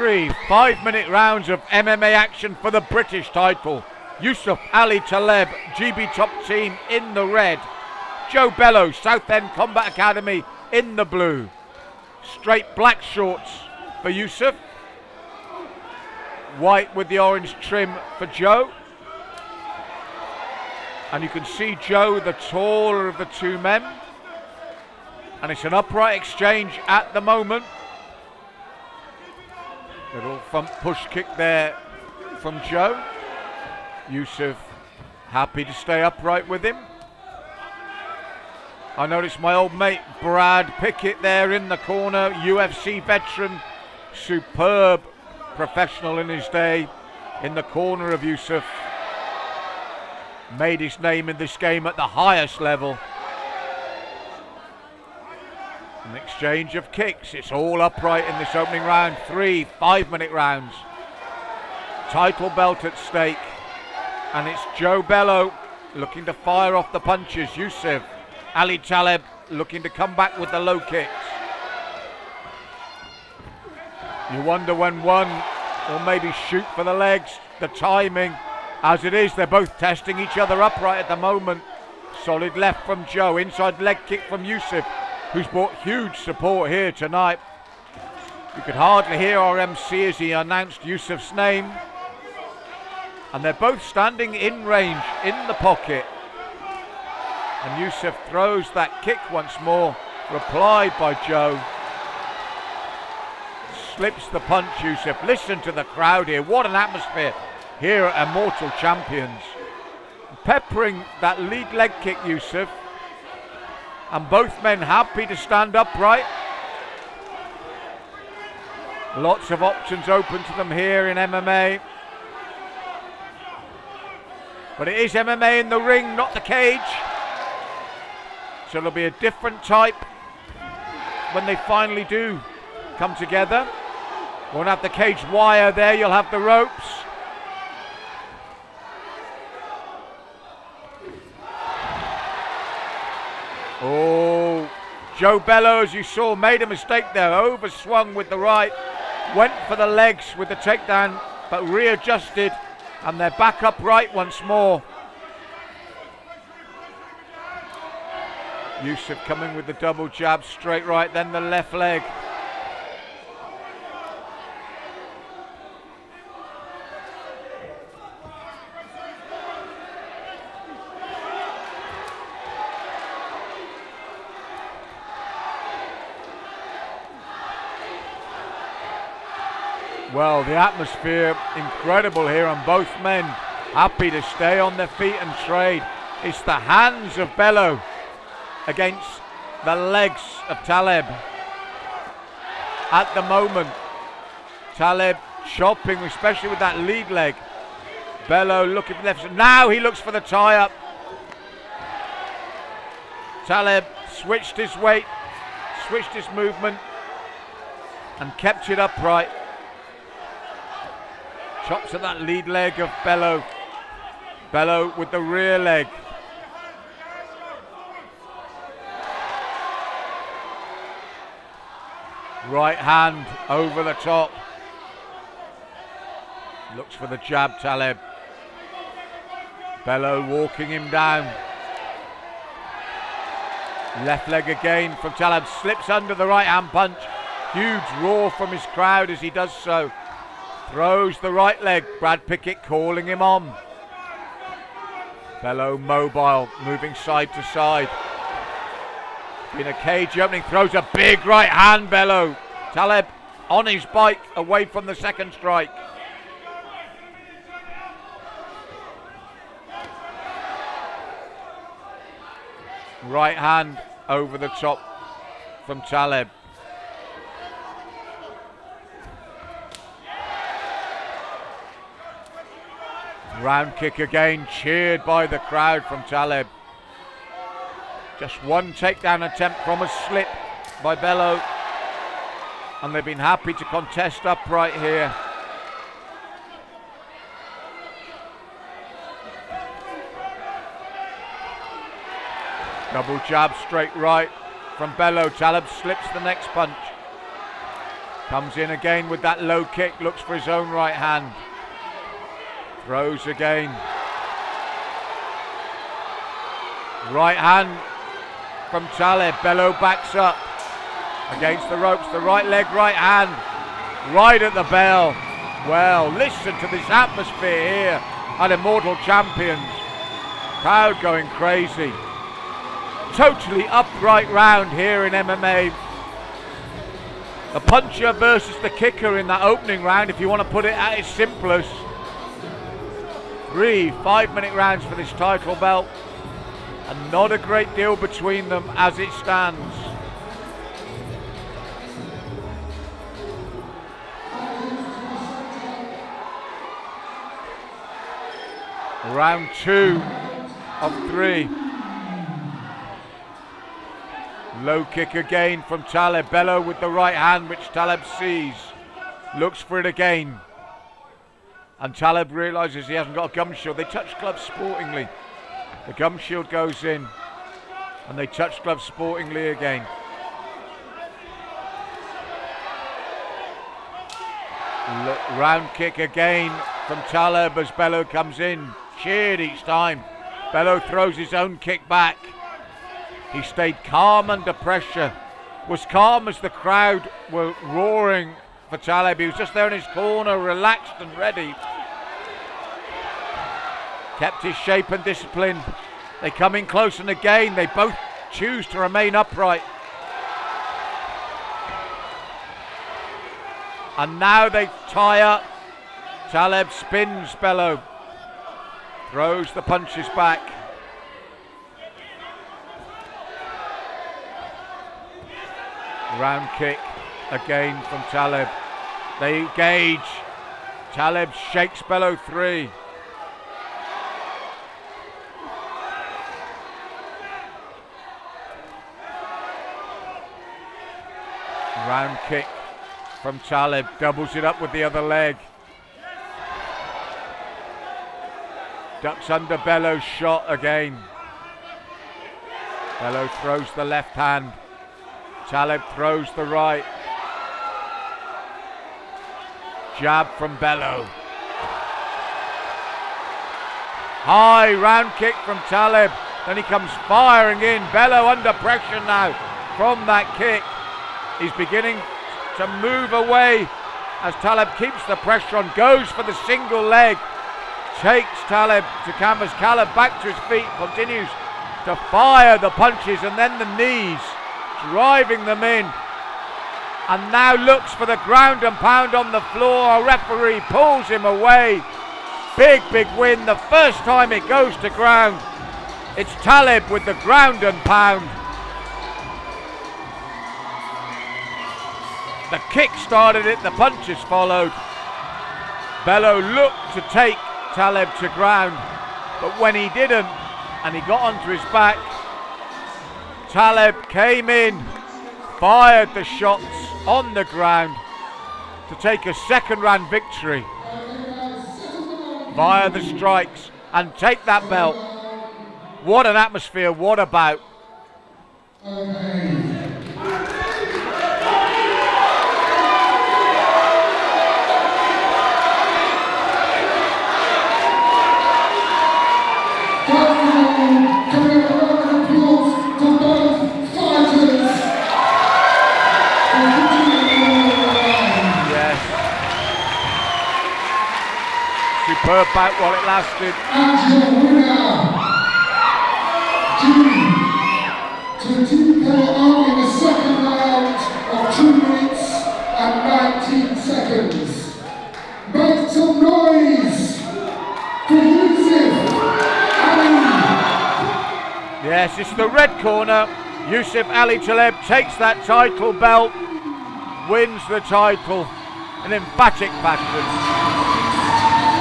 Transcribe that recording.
three five minute rounds of MMA action for the British title. Yusuf Ali Taleb, GB top team in the red. Joe Bellow, Southend Combat Academy in the blue. Straight black shorts for Yusuf. White with the orange trim for Joe. And you can see Joe, the taller of the two men. And it's an upright exchange at the moment. Little front push kick there from Joe. Yusuf happy to stay upright with him. I noticed my old mate Brad Pickett there in the corner, UFC veteran, superb professional in his day, in the corner of Yusuf. Made his name in this game at the highest level. An exchange of kicks. It's all upright in this opening round. Three five minute rounds. Title belt at stake. And it's Joe Bellow looking to fire off the punches. Yusuf Ali Taleb looking to come back with the low kicks. You wonder when one or maybe shoot for the legs, the timing. As it is, they're both testing each other upright at the moment. Solid left from Joe, inside leg kick from Yusuf, who's brought huge support here tonight. You could hardly hear our MC as he announced Yusuf's name. And they're both standing in range, in the pocket. And Yusuf throws that kick once more, replied by Joe. Slips the punch, Yusuf. Listen to the crowd here. What an atmosphere here at Immortal Champions. Peppering that lead leg kick, Yusuf. And both men happy to stand upright. Lots of options open to them here in MMA. But it is MMA in the ring, not the cage. So it'll be a different type when they finally do come together. Won't have the cage wire there, you'll have the ropes. Oh, Joe Bellow, as you saw, made a mistake there, overswung with the right, went for the legs with the takedown, but readjusted, and they're back upright once more. Yusuf coming with the double jab, straight right, then the left leg. Well, the atmosphere incredible here on both men. Happy to stay on their feet and trade. It's the hands of Bellow against the legs of Taleb. At the moment, Taleb chopping, especially with that lead leg. Bellow looking for left. Now he looks for the tie up. Taleb switched his weight, switched his movement, and kept it upright. Chops at that lead leg of Bellow. Bellow with the rear leg. Right hand over the top. Looks for the jab, Taleb. Bellow walking him down. Left leg again from Taleb. Slips under the right hand punch. Huge roar from his crowd as he does so. Throws the right leg. Brad Pickett calling him on. Bellow mobile, moving side to side. In a cage opening, throws a big right hand, Bellow. Taleb on his bike, away from the second strike. Right hand over the top from Taleb. Round kick again, cheered by the crowd from Taleb. Just one takedown attempt from a slip by Bellow. And they've been happy to contest upright here. Double jab straight right from Bellow. Taleb slips the next punch. Comes in again with that low kick, looks for his own right hand. Throws again. Right hand from Taleb. Bellow backs up against the ropes. The right leg, right hand, right at the bell. Well, listen to this atmosphere here at Immortal Champions. Crowd going crazy. Totally upright round here in MMA. The puncher versus the kicker in that opening round, if you want to put it at its simplest. Three five minute rounds for this title belt. And not a great deal between them as it stands. Round two of three. Low kick again from Taleb. Bellow with the right hand, which Taleb sees. Looks for it again. And Taleb realizes he hasn't got a gum shield. They touch gloves sportingly. The gum shield goes in. And they touch gloves sportingly again. L- round kick again from Taleb as Bellow comes in. Cheered each time. Bellow throws his own kick back. He stayed calm under pressure. Was calm as the crowd were roaring for Taleb. He was just there in his corner, relaxed and ready. Kept his shape and discipline. They come in close and again they both choose to remain upright. And now they tie up. Taleb spins Bellow. Throws the punches back. Round kick again from Taleb. They engage. Taleb shakes Bellow three. Round kick from Taleb. Doubles it up with the other leg. Ducks under Bellow's shot again. Bellow throws the left hand. Taleb throws the right. Jab from Bellow. High round kick from Taleb. Then he comes firing in. Bellow under pressure now from that kick. He's beginning to move away as Taleb keeps the pressure on. Goes for the single leg. Takes Taleb to canvas. Taleb back to his feet. Continues to fire the punches and then the knees driving them in. And now looks for the ground and pound on the floor. A referee pulls him away. Big, big win. The first time it goes to ground. It's Taleb with the ground and pound. The kick started it, the punches followed. Bellow looked to take Taleb to ground, but when he didn't and he got onto his back, Taleb came in, fired the shots on the ground to take a second round victory via the strikes and take that belt. What an atmosphere, what a bout. Superb bout while it lasted. Your winner, Jimmy, to TKO in the second round of 2 minutes and 19 seconds. Make some noise for Yusuf Ali. Yes, it's the red corner. Yusuf Ali Taleb takes that title belt, wins the title an emphatic fashion.